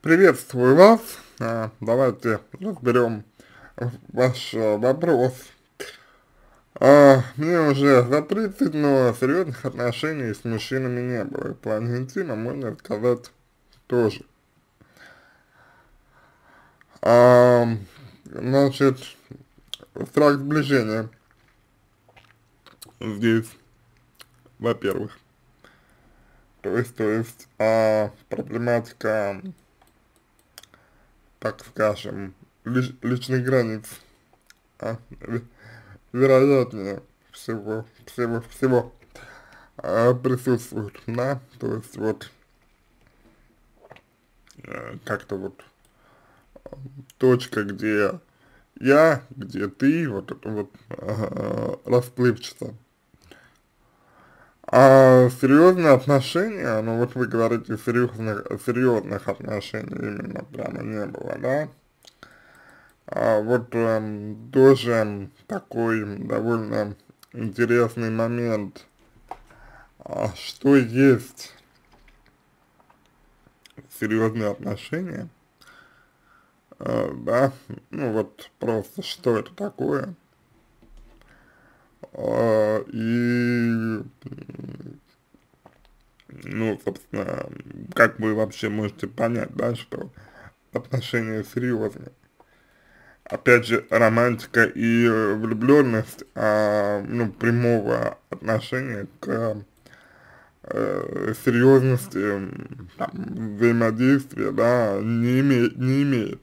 Приветствую вас. А, давайте разберем ваш а, вопрос. А, мне уже за 30, но серьезных отношений с мужчинами не было. Плане интима можно сказать тоже. Значит, страх сближения здесь, во-первых. То есть, то есть, а, проблематика, так скажем, лич, личных границ, а, вероятнее всего, всего, всего а, присутствует, да, то есть вот э, как-то вот точка, где я, где ты, вот это вот э, расплывчато. А серьезные отношения, ну вот вы говорите, серьезных, серьезных отношений именно прямо не было, да? А вот эм, тоже такой довольно интересный момент, а что есть серьезные отношения, а, да, ну вот просто что это такое, а, и, ну, собственно, как вы вообще можете понять, да, что отношения серьезные. Опять же, романтика и влюбленность, а, ну, прямого отношения к э, серьезности там, взаимодействия, да, не имеет, не имеет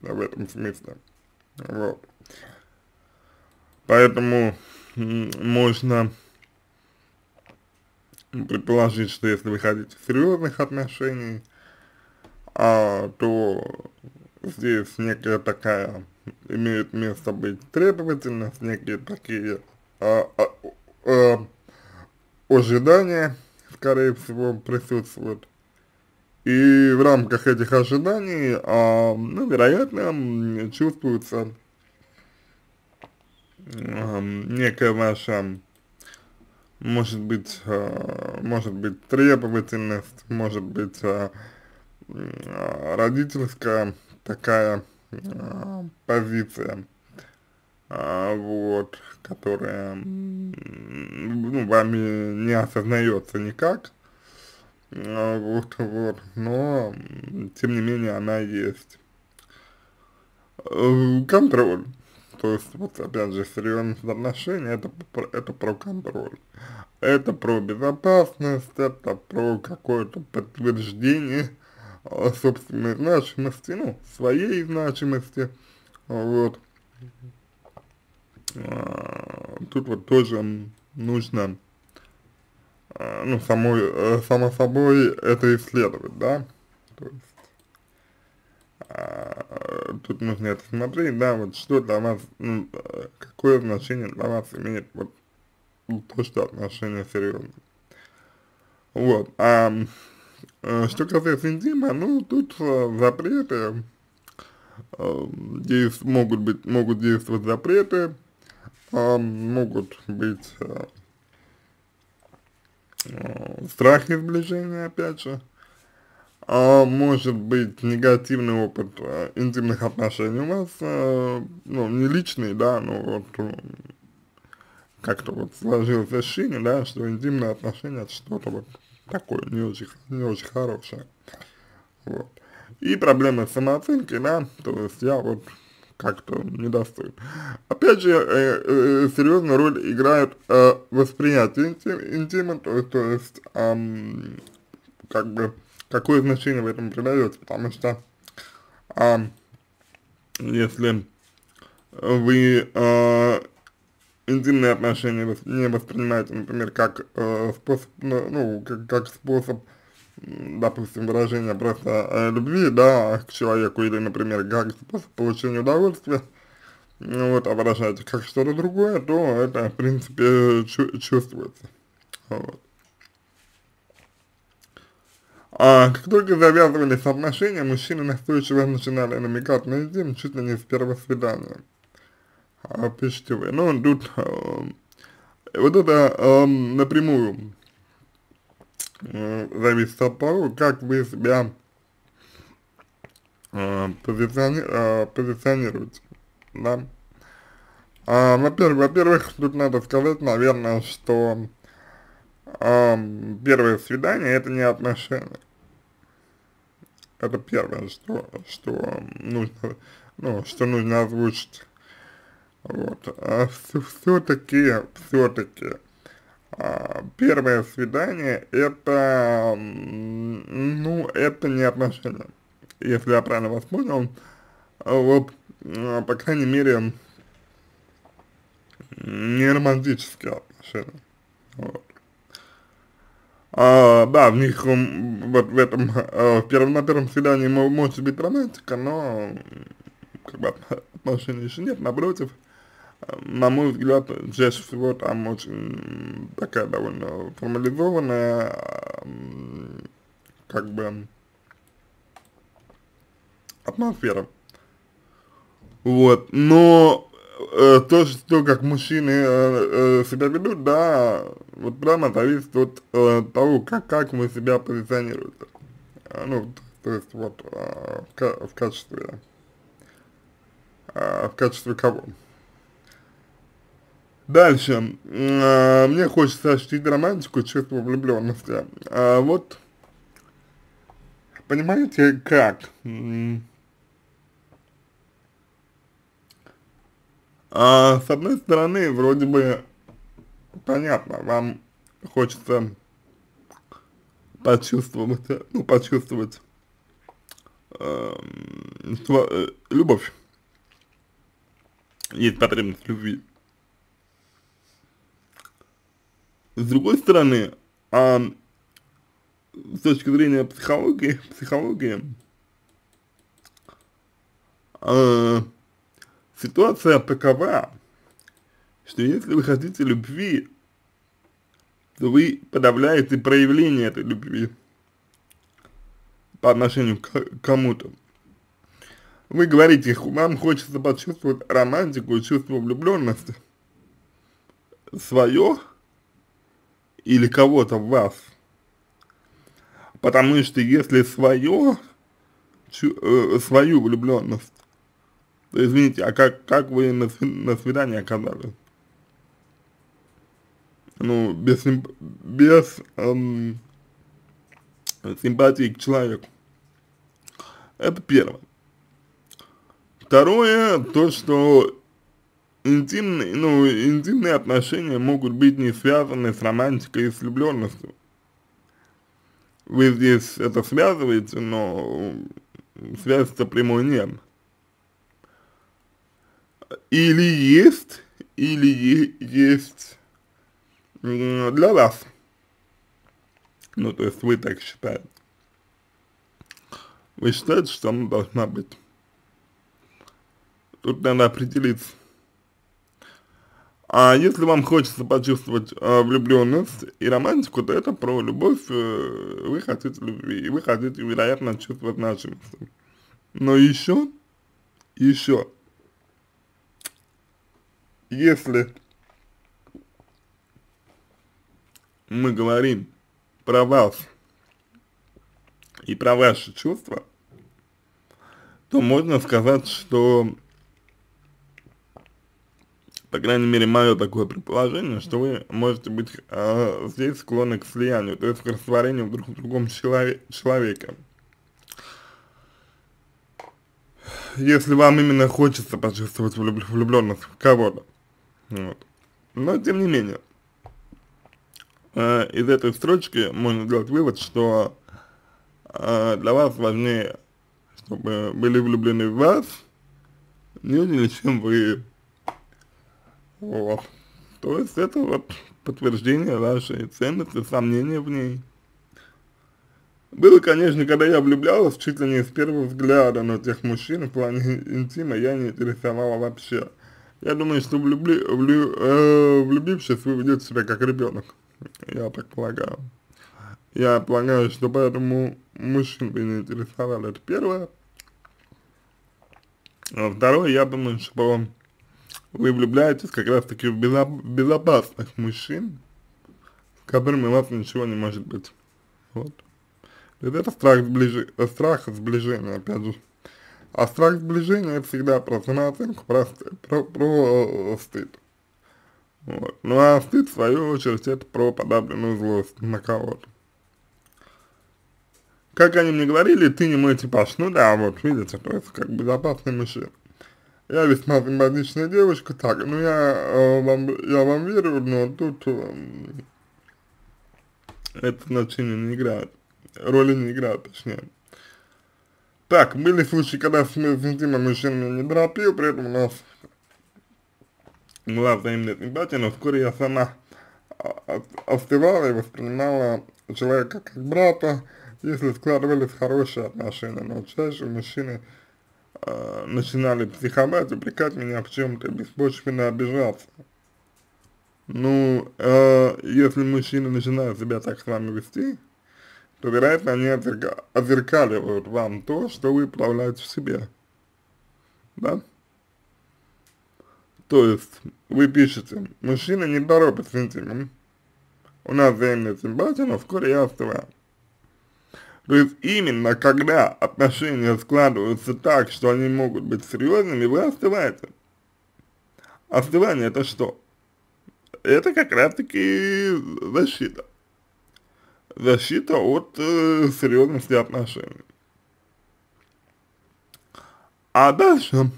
в этом смысле. Вот. Поэтому можно предположить, что если вы хотите серьезных отношений, а, то здесь некая такая имеет место быть требовательность, некие такие а, а, а, ожидания, скорее всего, присутствуют. И в рамках этих ожиданий, а, ну, вероятно, чувствуется а, некая ваша, может быть, а, может быть требовательность, может быть а, родительская такая а, позиция, а, вот, которая, ну, вами не осознается никак, вот, вот, но, тем не менее, она есть. Э, контроль. То есть, вот опять же, серьезность отношений, это, это про контроль. Это про безопасность, это про какое-то подтверждение э, собственной значимости, ну, своей значимости, вот. А, тут вот тоже нужно, а, ну, самой, э, само собой это исследовать, да, то есть а, тут нужно это смотреть, да, вот что для вас, ну, какое значение для вас имеет вот то, что отношения серьезные. Вот, а э, что касается интима, ну, тут запреты, действ могут быть, могут действовать запреты, могут быть страхи сближения, опять же, а может быть негативный опыт а, интимных отношений у вас, а, ну, не личный, да, но вот э, как-то вот сложилось ощущение, да, что интимные отношения это что-то вот такое не очень, не очень хорошее, вот. И проблемы с самооценкой, да, то есть я вот как-то недостоин. Опять же, э, э, серьезную роль играет э, восприятие интим, интима, то, то есть, э, как бы, какое значение в этом придается, потому что а, если вы а, интимные отношения не воспринимаете, например, как э, способ, ну, ну, как, как способ, допустим, выражения просто э, любви, да, к человеку, или, например, как способ получения удовольствия, ну, вот, а выражаете как что-то другое, то это, в принципе, чу чувствуется, вот. А как только завязывались отношения, мужчины настойчиво начинали намекать на интим чуть ли не с первого свидания. А, пишите вы. Ну, тут э, вот это э, напрямую э, зависит от того, как вы себя э, позициони, э, позиционируете, да. А, во-первых, во-первых, тут надо сказать, наверное, что э, первое свидание это не отношения. Это первое, что, что нужно, ну, что нужно озвучить. Вот. А все-таки, все-таки, а, первое свидание это, ну, это не отношения. Если я правильно вас понял, вот, а, по крайней мере, не романтические отношения. Вот. А, да, в них, вот в этом, а, в первом, на первом свидании может быть романтика, но как бы отношений еще нет, напротив, на мой взгляд, чаще всего там очень такая довольно формализованная, как бы, атмосфера. Вот, но э, то, что как мужчины э, э, себя ведут, да, вот прямо зависит от э, того, как, как вы себя позиционируете. А, ну, то есть вот э, в, в качестве, э, в качестве кого. Дальше. Э, мне хочется ощутить романтику, чувство влюбленности. А вот, понимаете, как? А, с одной стороны, вроде бы, понятно, вам хочется почувствовать, ну, почувствовать э, э, любовь. Есть потребность любви. С другой стороны, а, с точки зрения психологии, психологии, а, ситуация такова, что если вы хотите любви, то вы подавляете проявление этой любви по отношению к кому-то. Вы говорите, вам хочется почувствовать романтику, чувство влюбленности, свое или кого-то в вас. Потому что если свое, э, свою влюбленность, извините, а как, как вы на, на свидании оказались? Ну, без, без эм, симпатии к человеку. Это первое. Второе, то, что интимные, ну, интимные отношения могут быть не связаны с романтикой и с влюбленностью. Вы здесь это связываете, но связь-то прямой нет. Или есть, или есть для вас. Ну, то есть вы так считаете. Вы считаете, что она должна быть. Тут надо определиться. А если вам хочется почувствовать э, влюбленность и романтику, то это про любовь, э, вы хотите любви, и вы хотите, вероятно, чувствовать значимость. Но еще, еще, если мы говорим про вас и про ваши чувства, то можно сказать, что по крайней мере, мое такое предположение, что вы можете быть э, здесь склонны к слиянию, то есть к растворению друг в другом челове человека. Если вам именно хочется почувствовать влюб влюбленность в кого-то. Вот. Но, тем не менее, э, из этой строчки можно сделать вывод, что э, для вас важнее, чтобы были влюблены в вас, нежели чем вы вот. То есть это вот подтверждение вашей ценности, сомнения в ней. Было, конечно, когда я влюблялась, чуть ли не с первого взгляда, но тех мужчин в плане интима я не интересовала вообще. Я думаю, что влюбли, влю, э, влюбившись, вы ведете себя как ребенок. Я так полагаю. Я полагаю, что поэтому мужчин вы не интересовали. Это первое. А второе, я думаю, что вы влюбляетесь как раз таки в безопасных мужчин, с которыми у вас ничего не может быть. Вот. это страх, сближи, страх сближения, опять же. А страх сближения всегда про самооценку, про, про, про стыд. Вот. Ну а стыд, в свою очередь, это про подавленную злость на кого-то. Как они мне говорили, ты не мой типаж. Ну да, вот, видите, то есть как безопасный мужчина. Я весьма симпатичная девушка, так, ну я, э, вам, я вам верю, но тут э, это значение не играет, роли не играет, точнее. Так, были случаи, когда с интимом мужчина меня не торопил, при этом у нас была взаимная симпатия, но вскоре я сама остывала и воспринимала человека как брата, если складывались хорошие отношения, но чаще мужчины э, начинали психовать, упрекать меня в чем-то, беспочвенно обижаться. Ну, э, если мужчины начинают себя так с вами вести, то, вероятно, они отзерка отзеркаливают вам то, что вы проявляете в себе. Да? То есть, вы пишете, мужчина не торопит с интимом, у нас взаимная симпатия, но вскоре я остываю. То есть именно когда отношения складываются так, что они могут быть серьезными, вы остываете. Остывание это что? Это как раз таки защита. Защита от э, серьезности отношений. А дальше,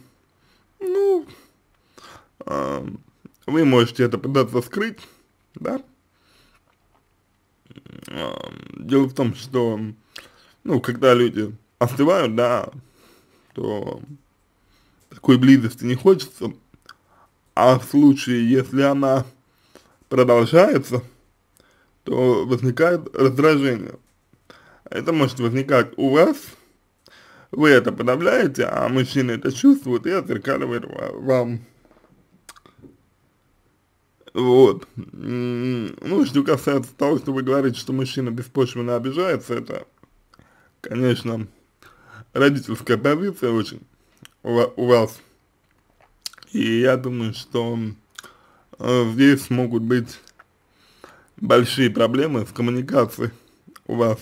ну, э, вы можете это пытаться скрыть, да? Э, дело в том, что ну, когда люди остывают, да, то такой близости не хочется, а в случае, если она продолжается, то возникает раздражение. Это может возникать у вас, вы это подавляете, а мужчина это чувствует и отзеркаливает вам. Вот. Ну, что касается того, что вы говорите, что мужчина беспочвенно обижается, это конечно, родительская позиция очень у, вас. И я думаю, что э, здесь могут быть большие проблемы с коммуникацией у вас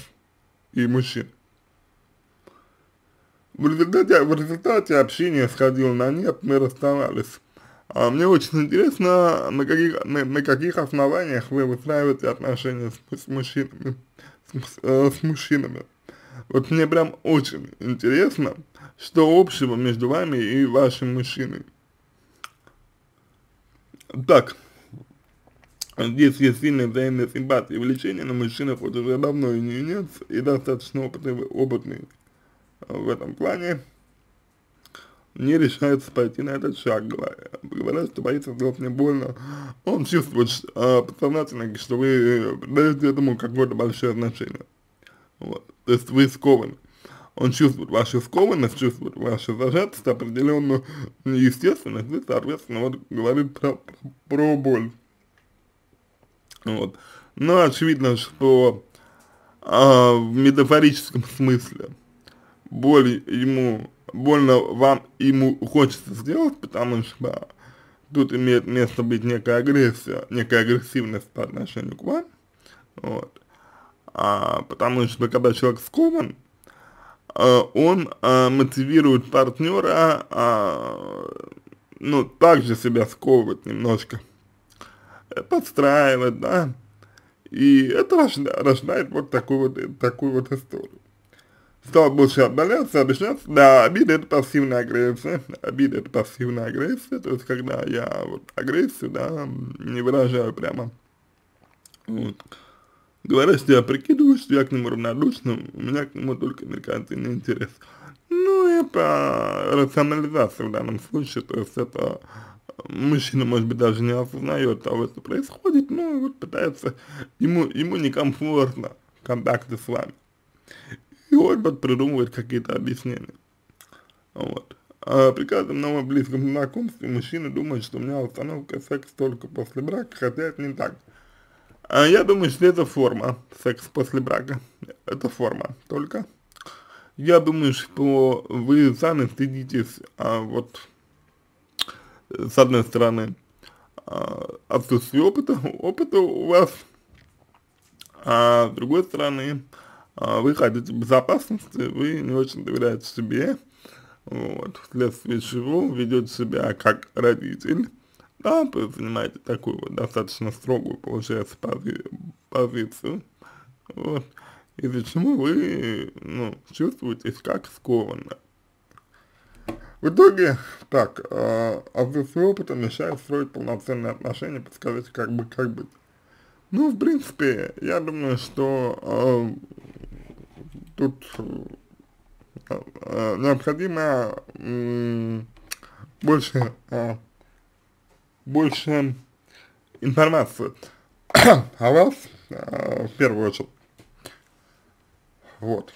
и мужчин. В результате, в результате общения сходил на нет, мы расставались. А мне очень интересно, на каких, на, на каких основаниях вы выстраиваете отношения с, с мужчинами, с, э, с мужчинами. Вот мне прям очень интересно, что общего между вами и вашим мужчиной. Так, здесь есть сильная взаимная симпатия и влечение, но мужчина хоть уже давно и не нет, и достаточно опытный, опытный в этом плане, не решается пойти на этот шаг, говорят, что боится сделать мне больно. Он чувствует э, подсознательно, что вы даете этому какое-то большое значение. Вот. То есть вы скованы. Он чувствует вашу скованность, чувствует вашу зажатость, определенную естественность, и, соответственно, вот говорит про, про боль. Вот. Но очевидно, что а, в метафорическом смысле боль ему, больно вам ему хочется сделать, потому что тут имеет место быть некая агрессия, некая агрессивность по отношению к вам, вот. А, потому что когда человек скован, а, он а, мотивирует партнера, а, ну, также себя сковывать немножко, подстраивать, да, и это рождает, вот такую вот, такую вот историю. Стал больше отдаляться, объясняться, да, обида это пассивная агрессия, обида это пассивная агрессия, то есть когда я вот агрессию, да, не выражаю прямо, вот, Говоря, что я прикидываю, что я к нему равнодушным, у меня к нему только меркантильный интерес. Ну, это рационализация в данном случае, то есть это мужчина, может быть, даже не осознает того, что происходит, но вот пытается, ему, ему некомфортно контакты с вами. И вот придумывает какие-то объяснения. Вот. А при каждом новом близком знакомстве мужчина думает, что у меня установка секс только после брака, хотя это не так. А я думаю, что это форма, секс после брака, это форма только. Я думаю, что вы сами стыдитесь, а вот, с одной стороны, а, отсутствие опыта, опыта у вас, а с другой стороны, а, вы хотите безопасности, вы не очень доверяете себе, вот, вследствие чего ведет себя как родитель, да, есть занимаете такую вот достаточно строгую, получается, пози позицию, вот, из-за чего вы, ну, чувствуетесь как скованно. В итоге, так, э, отсутствие опыта мешает строить полноценные отношения, подскажите, как бы, как быть. Ну, в принципе, я думаю, что э, тут э, необходимо э, больше, э, больше информации о вас, э, в первую очередь. Вот.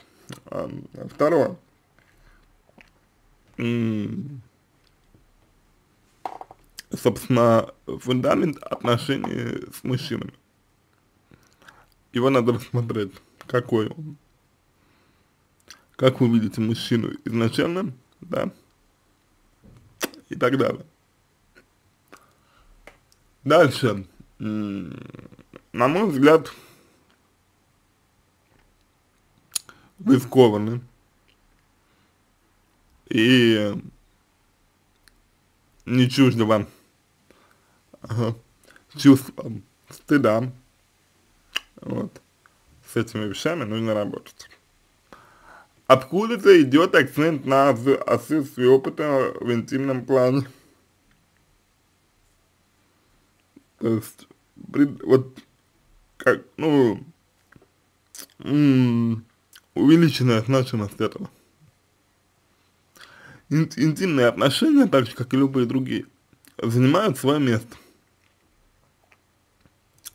Э, второе собственно, фундамент отношений с мужчинами. Его надо рассмотреть, какой он. Как вы видите мужчину изначально, да, и так далее. Дальше, на мой взгляд, вы скованы и не чуждо вам ага, чувство стыда. Вот. С этими вещами нужно работать. Откуда-то идет акцент на отсутствие опыта в интимном плане. То есть, вот, как, ну, увеличенная значимость этого интимные отношения, так же, как и любые другие, занимают свое место.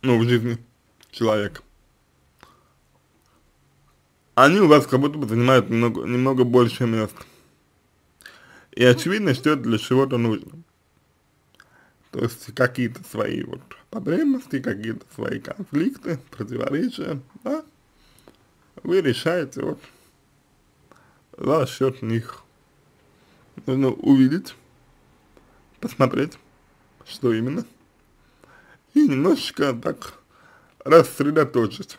Ну, в жизни человека. Они у вас как будто бы занимают немного, немного больше места. И очевидно, что это для чего-то нужно. То есть какие-то свои вот потребности, какие-то свои конфликты, противоречия, да, вы решаете вот за счет них нужно увидеть, посмотреть, что именно, и немножечко так рассредоточить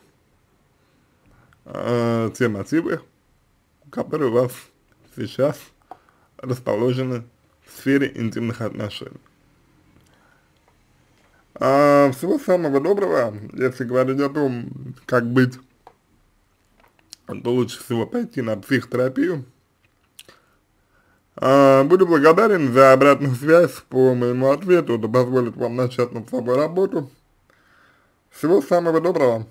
э, те мотивы, которые у вас сейчас расположены в сфере интимных отношений. А, всего самого доброго, если говорить о том, как быть, то лучше всего пойти на психотерапию, буду благодарен за обратную связь по моему ответу, это позволит вам начать над собой работу. Всего самого доброго.